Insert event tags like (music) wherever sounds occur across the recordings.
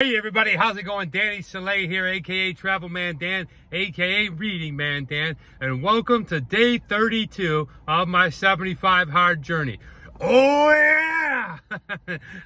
Hey everybody, how's it going? Danny Salay here, aka Travel Man Dan, aka Reading Man Dan, and welcome to day 32 of my 75 hard journey. Oh yeah! (laughs)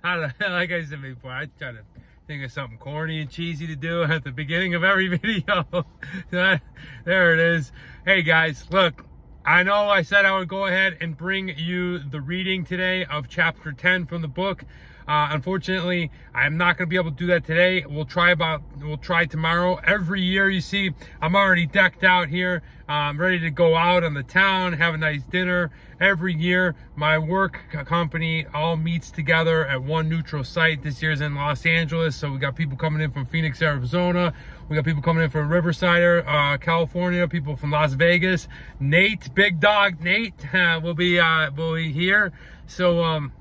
like I said before, I try to think of something corny and cheesy to do at the beginning of every (laughs) video. (laughs) there it is. Hey guys, look, I know I said I would go ahead and bring you the reading today of chapter 10 from the book. Uh, unfortunately, I'm not going to be able to do that today. We'll try about, we'll try tomorrow. Every year, you see, I'm already decked out here. I'm ready to go out on the town, have a nice dinner. Every year, my work company all meets together at one neutral site. This year's in Los Angeles, so we got people coming in from Phoenix, Arizona. We got people coming in from Riverside, uh, California. People from Las Vegas. Nate, big dog Nate, uh, (laughs) will be uh, will be here. So um,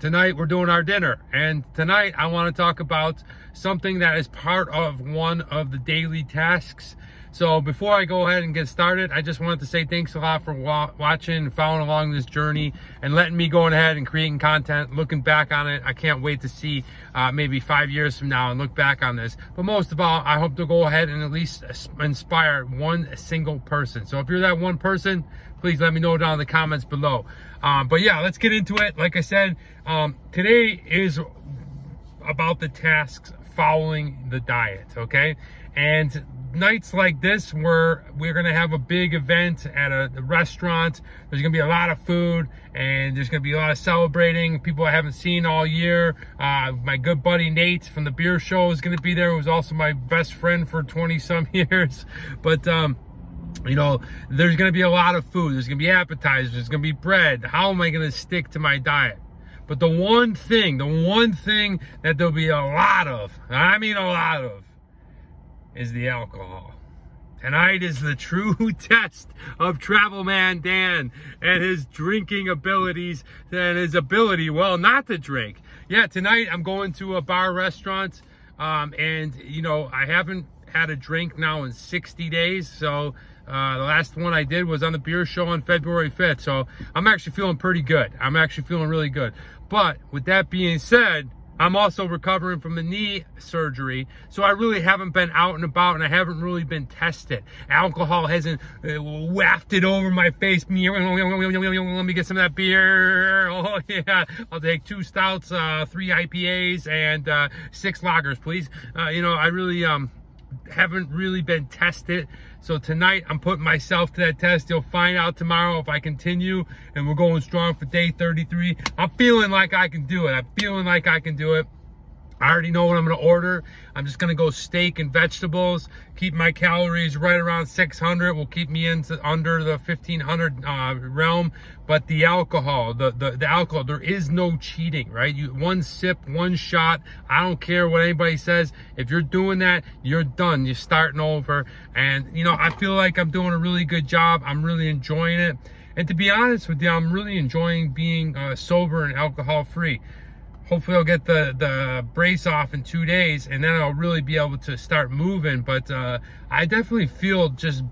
tonight we're doing our dinner. And tonight I want to talk about something that is part of one of the daily tasks so before I go ahead and get started I just wanted to say thanks a lot for wa watching and following along this journey and letting me go ahead and creating content looking back on it I can't wait to see uh, maybe five years from now and look back on this but most of all I hope to go ahead and at least inspire one single person so if you're that one person please let me know down in the comments below um, but yeah, let's get into it. Like I said, um, today is about the tasks following the diet, okay? And nights like this where we're gonna have a big event at a, a, restaurant there's gonna be a lot of food and there's gonna be a lot of celebrating people i haven't seen all year uh, my good buddy nate from the beer show is gonna be there who's also my best friend for 20 some (laughs) years but um you know, there's going to be a lot of food. There's going to be appetizers. There's going to be bread. How am I going to stick to my diet? But the one thing, the one thing that there'll be a lot of, I mean a lot of, is the alcohol. Tonight is the true (laughs) test of Travel Man Dan and his drinking abilities and his ability, well, not to drink. Yeah, tonight I'm going to a bar restaurant um, and, you know, I haven't had a drink now in 60 days. So uh, the last one I did was on the beer show on February 5th. So I'm actually feeling pretty good. I'm actually feeling really good. But with that being said, I'm also recovering from the knee surgery, so I really haven't been out and about and I haven't really been tested. Alcohol hasn't uh, wafted over my face. Let me get some of that beer. Oh, yeah. I'll take two stouts, uh, three IPAs, and uh, six lagers, please. Uh, you know, I really, um, haven't really been tested. So tonight I'm putting myself to that test. You'll find out tomorrow if I continue and we're going strong for day 33. I'm feeling like I can do it. I'm feeling like I can do it. I already know what I'm going to order. I'm just going to go steak and vegetables, keep my calories right around 600, will keep me into under the 1500 uh, realm. But the alcohol, the, the, the alcohol, there is no cheating, right? You One sip, one shot. I don't care what anybody says. If you're doing that, you're done. You're starting over. And, you know, I feel like I'm doing a really good job. I'm really enjoying it. And to be honest with you, I'm really enjoying being uh, sober and alcohol free hopefully I'll get the, the brace off in two days and then I'll really be able to start moving. But uh, I definitely feel just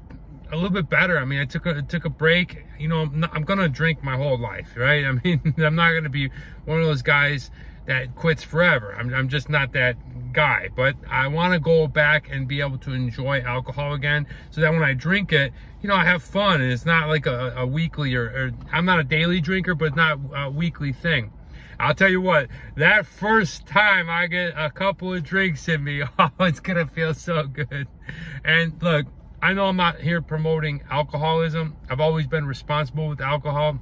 a little bit better. I mean, I took a took a break. You know, I'm, not, I'm gonna drink my whole life, right? (laughs) I mean, I'm not gonna be one of those guys that quits forever. I'm, I'm just not that guy. But I want to go back and be able to enjoy alcohol again, so that when I drink it, you know, I have fun, and it's not like a, a weekly or, or I'm not a daily drinker, but not a weekly thing. I'll tell you what, that first time I get a couple of drinks in me, (laughs) oh, it's gonna feel so good. And look, I know I'm not here promoting alcoholism. I've always been responsible with alcohol.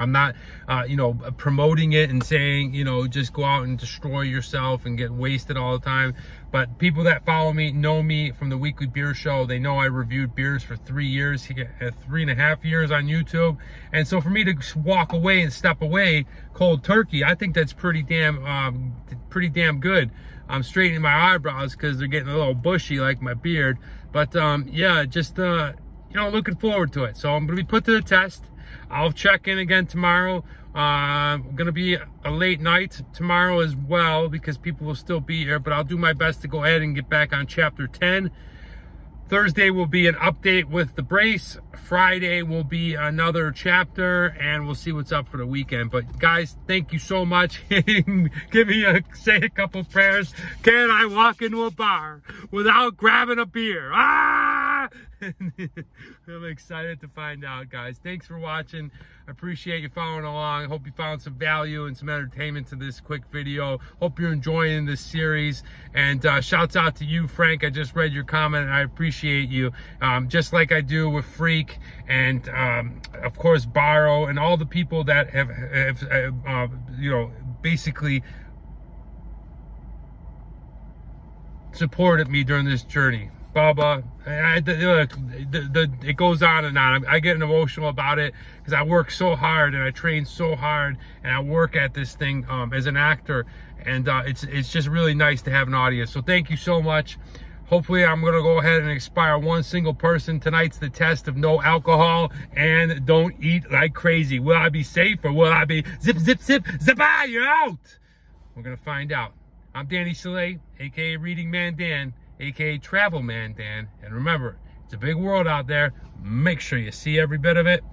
I'm not, uh, you know, promoting it and saying, you know, just go out and destroy yourself and get wasted all the time. But people that follow me know me from the weekly beer show. They know I reviewed beers for three years, uh, three and a half years on YouTube. And so for me to walk away and step away cold turkey, I think that's pretty damn, um, pretty damn good. I'm straightening my eyebrows because they're getting a little bushy like my beard. But um, yeah, just, uh, you know, looking forward to it. So I'm going to be put to the test. I'll check in again tomorrow. Uh, gonna be a late night tomorrow as well because people will still be here, but I'll do my best to go ahead and get back on chapter 10. Thursday will be an update with the brace. Friday will be another chapter, and we'll see what's up for the weekend. But guys, thank you so much. (laughs) Give me a say a couple prayers. Can I walk into a bar without grabbing a beer? Ah! (laughs) I'm excited to find out, guys. Thanks for watching. I appreciate you following along. I hope you found some value and some entertainment to this quick video. Hope you're enjoying this series. And uh, shouts out to you, Frank. I just read your comment and I appreciate you. Um, just like I do with Freak and, um, of course, Borrow and all the people that have, have uh, you know, basically supported me during this journey. Bubba, I, the, the, the, it goes on and on. I get emotional about it because I work so hard and I train so hard and I work at this thing um, as an actor. And uh, it's, it's just really nice to have an audience. So thank you so much. Hopefully I'm going to go ahead and expire one single person. Tonight's the test of no alcohol and don't eat like crazy. Will I be safe or will I be zip, zip, zip, zip, ah, you're out. We're going to find out. I'm Danny Salay, aka Reading Man Dan aka Travel Man Dan. And remember, it's a big world out there. Make sure you see every bit of it.